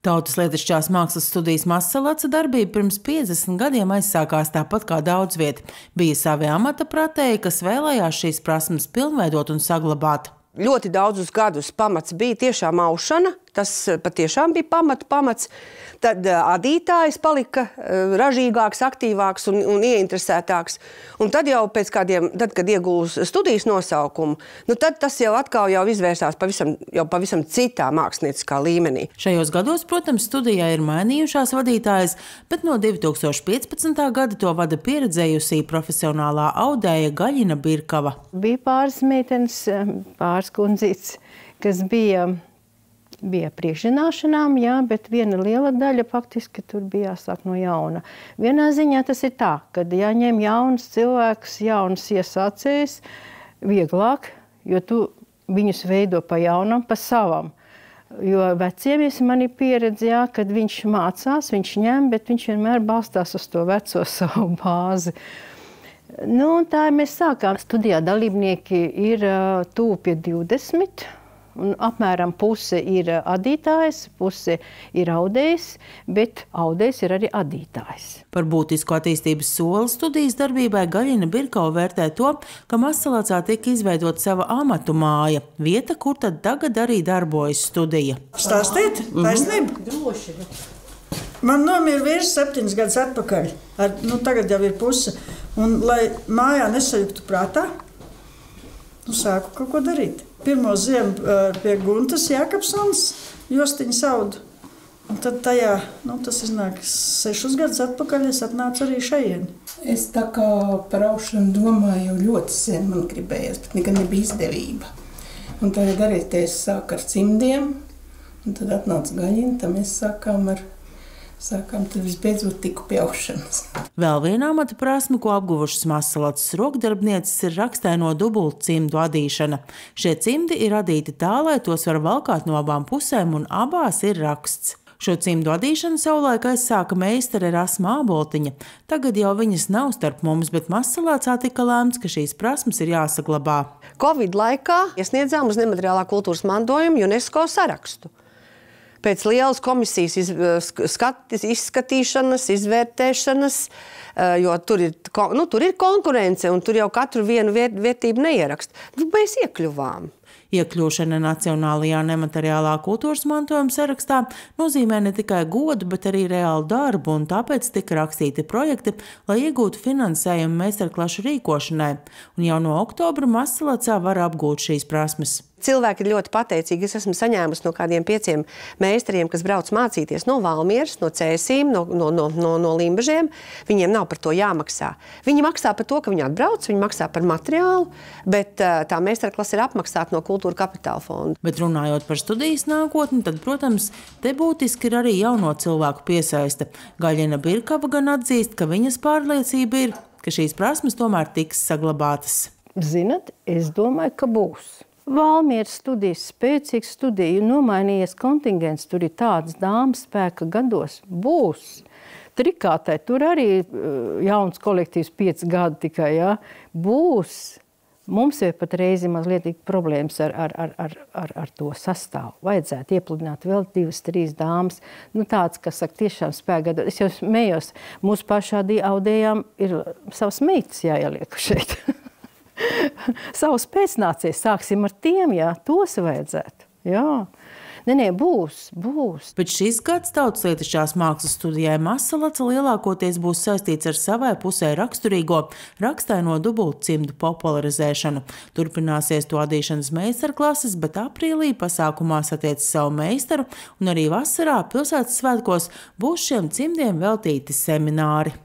Tautas lietišķās mākslas studijas Masalaca darbība pirms 50 gadiem aizsākās tāpat kā daudz viet. Bija savi amata pratēji, kas vēlējās šīs prasmes pilnveidot un saglabāt. Ļoti daudzus gadus pamats bija tiešām aušana, tas patiešām bija pamata pamats. Tad uh, adītājs palika uh, ražīgāks, aktīvāks un, un ieinteresētāks. Un tad jau pēc kādiem, tad, kad iegūs studijas nosaukumu, nu tad tas jau atkal jau izvērsās pavisam, jau pavisam citā mākslinieckā līmenī. Šajos gados, protams, studijā ir mainījušās vadītājas, bet no 2015. gada to vada pieredzējusī profesionālā audēja Gaļina Birkava. Bija pāris meitenes, pāris kundzītes, kas bija bija priekšzināšanām, jā, bet viena liela daļa faktiski tur bija jāsāk no jauna. Vienā ziņā tas ir tā, ka jāņem jauns cilvēks, jauns iesācējs, vieglāk, jo tu viņus veido pa jaunam, pa savam. Jo veciem man ir pieredze, jā, kad viņš mācās, viņš ņem, bet viņš vienmēr balstās uz to veco savu bāzi. Nu, tā mēs sākām. Studijā dalībnieki ir uh, tuvu pie 20. Un apmēram puse ir adītājs, puse ir audējs, bet audējs ir arī adītājs. Par būtisku attīstības soli studijas darbībai Gaļina Birkau vērtē to, ka Masalacā tika izveidot sava amatu māja, vieta, kur tad tagad arī darbojas studija. Stāstīt? Taisnība? Mm -hmm. Droši. Man nomira vīrs septiņus gadus atpakaļ. Ar, nu, tagad jau ir puse. Un, lai mājā nesajuktu prātā, nu, sāku kaut ko darīt pirmo ziemu pie Guntas Jākapsons, Jostiņa saudu. Un tad tajā, nu, tas iznāk sešus gadus atpakaļ, es atnācu arī šeit. Es tā kā par aušanu domāju ļoti sen, man gribējās, bet nekad nebija izdevība. Un tagad arī es sāku ar cimdiem, un tad atnāca gaļina, tad mēs sākām ar sākām tad visbeidzot tiku pie aušanas. Vēl viena amata prasme, ko apguvušas Masalats rokdarbnieces, ir rakstaino dubultu cimdu adīšana. Šie cimdi ir adīti tā, lai tos var valkāt no abām pusēm, un abās ir raksts. Šo cimdu adīšanu savulaik aizsāka meistare Rasma Āboltiņa. Tagad jau viņas nav starp mums, bet Masalācā tika lēmts, ka šīs prasmes ir jāsaglabā. Covid laikā iesniedzām uz nemateriālā kultūras mantojuma UNESCO sarakstu pēc lielas komisijas iz, skat, izskatīšanas, izvērtēšanas, jo tur ir, nu, tur ir konkurence un tur jau katru vienu viet, vietību neierakst. Nu, mēs iekļuvām. Iekļūšana Nacionālajā nemateriālā kultūras mantojuma sarakstā nozīmē ne tikai godu, bet arī reālu darbu, un tāpēc tika rakstīti projekti, lai iegūtu finansējumu meistarklašu rīkošanai, un jau no oktobra Masalacā var apgūt šīs prasmes. Cilvēki ir ļoti pateicīgi. Es esmu saņēmusi no kādiem pieciem meistariem, kas brauc mācīties no Valmieras, no Cēsīm, no, no, no, no, no Limbažiem. Viņiem nav par to jāmaksā. Viņi maksā par to, ka viņi atbrauc, viņi maksā par materiālu, bet eh, tā meistarklase ir apmaksāta no kultūra kapitāla fonda. Bet runājot par studijas nākotni, tad, protams, te būtiski ir arī jauno cilvēku piesaiste. Gaļina Birkava gan atzīst, ka viņas pārliecība ir, ka šīs prasmes tomēr tiks saglabātas. Zinat, es domāju, ka būs. Valmieras studijas, spēcīgs studiju, nomainījies kontingents, tur ir tāds dāmas spēka gados, būs. Trikātē tur arī uh, jauns kolektīvs, pieci gadi tikai, jā, būs. Mums ir pat reizi mazliet problēmas ar, ar, ar, ar, ar, ar to sastāvu. Vajadzētu iepludināt vēl divas, trīs dāmas. Nu, tāds, kas saka, tiešām spēka. Es jau smējos, mūsu pašā audējām ir savas meitas jāieliek šeit. savus pēcnācējus. Sāksim ar tiem, jā, tos vajadzētu. Jā. Nē, nē, būs, būs. Bet šis gads tautslietišķās mākslas studijai Masalaca lielākoties būs saistīts ar savai pusē raksturīgo rakstaino dubultcimdu popularizēšanu. Turpināsies to adīšanas meistarklases, bet aprīlī pasākumā satiec savu meistaru un arī vasarā pilsētas svētkos būs šiem cimdiem veltīti semināri.